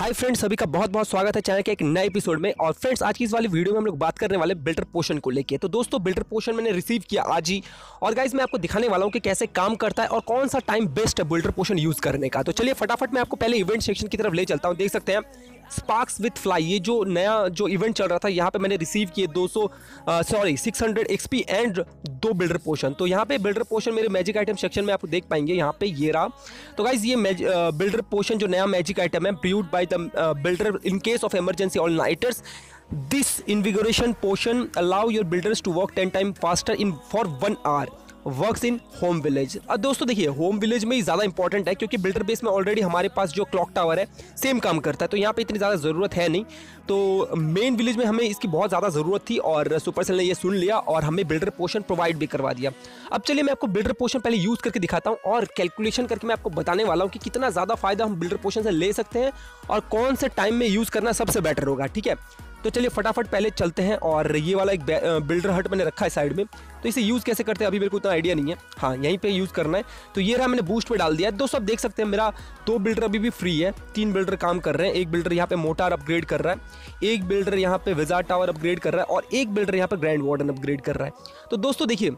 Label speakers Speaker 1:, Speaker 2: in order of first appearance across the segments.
Speaker 1: Hi friends, सभी का बहुत बहुत स्वागत है चैनल के एक नए एपिसोड में। और फ्रेंड्स, आज की इस वाली वीडियो में हम लोग बात करने वाले बिल्डर पोशन को लेके। तो दोस्तों बिल्डर पोशन मैंने रिसीव किया आज ही। और गाइज़ मैं आपको दिखाने वाला हूँ कि कैसे काम करता है और कौन सा टाइम बेस्ट है बिल्डर पोशन यूज़ करने का। तो चलिए फटाफट मैं आपको पहले इवेंट सेक्शन की तरफ़ ले चलता हूँ। देख सकते हैं स्पार्क्स विथ फ्लाई ये जो नया जो इवेंट चल रहा था, यहाँ पे मैंने रिसीव किए 200 सॉरी 600 हंड्रेड एक्सपी एंड दो बिल्डर पोशन तो यहाँ पे बिल्डर पोशन मेरे मैजिक आइटम सेक्शन में आप देख पाएँगे, यहाँ पे ये रहा। तो गाइज़ ये बिल्डर पोशन जो नया मैजिक आइटम है brewed by the builder in case of emergency all nighters this invigoration potion allow your builders to work ten time faster in for one hour works in home village दोस्तों देखिए home village में ही ज़्यादा important है क्योंकि builder base में already हमारे पास जो clock tower है सेम काम करता है। तो यहाँ पे इतनी ज़्यादा ज़रूरत है नहीं। तो मेन विलेज में हमें इसकी बहुत ज़्यादा ज़रूरत थी और सुपरसेल ने ये सुन लिया और हमें बिल्डर पोशन प्रोवाइड भी करवा दिया। अब चलिए मैं आपको बिल्डर पोशन पहले यूज़ करके दिखाता हूँ और कैलकुलेशन करके मैं आपको बताने वाला हूँ कि कितना ज़्यादा फ़ायदा हम बिल्डर पोशन से ले सकते हैं और कौन से टाइम में यूज़ करना सबसे बेटर होगा, ठीक है? तो चलिए फटाफट पहले चलते हैं और ये वाला एक बिल्डर हट मैंने रखा है साइड में। तो इसे यूज़ कैसे करते हैं? अभी मेरे को उतना आइडिया नहीं है। हाँ यहीं पे यूज़ करना है। तो ये रहा मैंने बूस्ट पे डाल दिया है। दोस्तों, आप देख सकते हैं मेरा दो बिल्डर अभी भी फ्री है। तीन बिल्डर काम कर रहे हैं। एक बिल्डर यहाँ पे मोटार अपग्रेड कर रहा है। एक बिल्डर यहाँ पे विजार टावर अपग्रेड कर रहा है। और एक बिल्डर यहाँ पर ग्रैंड वार्डन अपग्रेड कर रहा है। तो दोस्तों, देखिए,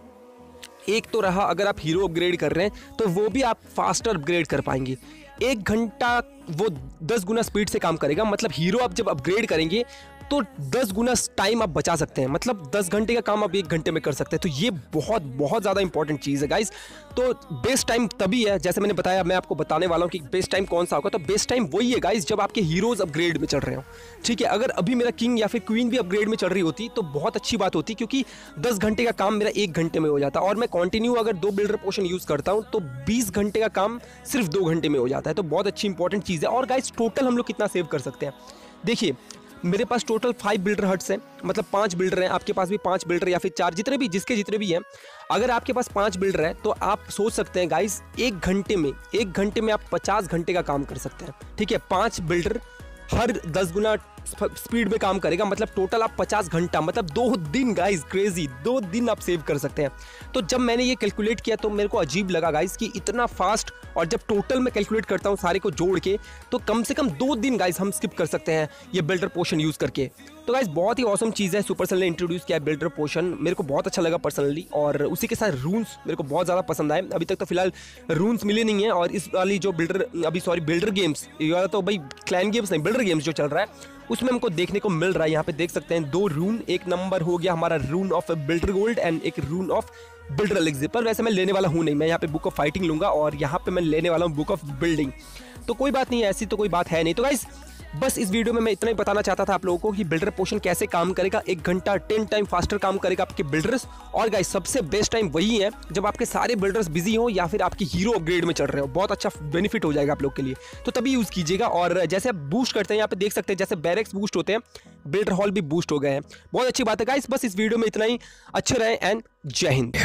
Speaker 1: एक तो रहा अगर आप हीरो अपग्रेड कर रहे हैं तो वो भी आप फास्टर अपग्रेड कर पाएँगे। एक घंटा वो दस गुना स्पीड से काम करेगा। मतलब हीरो आप जब अपग्रेड करेंगे तो दस गुना टाइम आप बचा सकते हैं। मतलब दस घंटे का काम आप एक घंटे में कर सकते हैं। तो ये बहुत बहुत ज़्यादा इंपॉर्टेंट चीज़ है गाइज़ तो बेस्ट टाइम तभी है, जैसे मैंने बताया, मैं आपको बताने वाला हूँ कि बेस्ट टाइम कौन सा होगा। तो बेस्ट टाइम वही है गाइज़ जब आपके हीरोज़ अपग्रेड में चल रहे हो। ठीक है, अगर अभी मेरा किंग या फिर क्वीन भी अपग्रेड में चल रही होती तो बहुत अच्छी बात होती, क्योंकि दस घंटे का काम मेरा एक घंटे में हो जाता। और मैं कंटिन्यू अगर दो बिल्डर पोर्शन यूज़ करता हूँ तो बीस घंटे का काम सिर्फ़ दो घंटे में हो जाता है। तो बहुत अच्छी इंपॉर्टेंट चीज़ है। और गाइज़ टोटल हम लोग कितना सेव कर सकते हैं? देखिए मेरे पास टोटल फाइव बिल्डर हट्स हैं मतलब पाँच बिल्डर हैं, आपके पास भी पाँच बिल्डर या फिर चार, जितने भी, जिसके जितने भी हैं, अगर आपके पास पाँच बिल्डर हैं तो आप सोच सकते हैं गाइस एक घंटे में, एक घंटे में आप पचास घंटे का काम कर सकते हैं, ठीक है? पाँच बिल्डर हर दस गुना स्पीड में काम करेगा मतलब टोटल आप 50 घंटा मतलब दो दिन गाइस क्रेजी दो दिन आप सेव कर सकते हैं। तो जब मैंने ये कैलकुलेट किया तो मेरे को अजीब लगा गाइस कि इतना फास्ट और जब टोटल मैं कैलकुलेट करता हूँ सारे को जोड़ के तो कम से कम दो दिन गाइस हम स्किप कर सकते हैं ये बिल्डर पोशन यूज़ करके। तो गाइस बहुत ही औसम चीज़ है सुपरसेल ने इंट्रोड्यूस किया बिल्डर पोशन मेरे को बहुत अच्छा लगा पर्सनली और उसी के साथ रून्स मेरे को बहुत ज़्यादा पसंद आए। अभी तक तो फ़िलहाल रून्स मिले नहीं है और इस वाली जो बिल्डर अभी सॉरी बिल्डर गेम्स ये वाला तो भाई क्लैन गेम्स नहीं बिल्डर गेम्स जो चल रहा है उसमें हमको देखने को मिल रहा है। यहाँ पे देख सकते हैं, दो रून एक नंबर हो गया हमारा rune of builder gold and एक रून ऑफ़ बिल्डर एलिक्सिर पर वैसे मैं लेने वाला हूँ नहीं, मैं यहाँ पे बुक ऑफ़ फाइटिंग लूँगा और यहाँ पे मैं लेने वाला हूँ बुक ऑफ़ बिल्डिंग तो कोई बात नहीं, ऐसी तो कोई बात है नहीं। तो गाइस बस इस वीडियो में मैं इतना ही बताना चाहता था आप लोगों को कि बिल्डर पोशन कैसे काम करेगा, एक घंटा टेन टाइम फास्टर काम करेगा आपके बिल्डर्स। और गाइस सबसे बेस्ट टाइम वही है जब आपके सारे बिल्डर्स बिज़ी हो या फिर आपकी हीरो अपग्रेड में चल रहे हो। बहुत अच्छा बेनिफिट हो जाएगा आप लोग के लिए। तो तभी यूज़ कीजिएगा और जैसे आप बूस्ट करते हैं, यहाँ पे देख सकते हैं, जैसे बैरेक्स बूस्ट होते हैं बिल्डर हॉल भी बूस्ट हो गए हैं। बहुत अच्छी बात है गाइस बस इस वीडियो में इतना ही। अच्छे रहे एंड जय हिंद।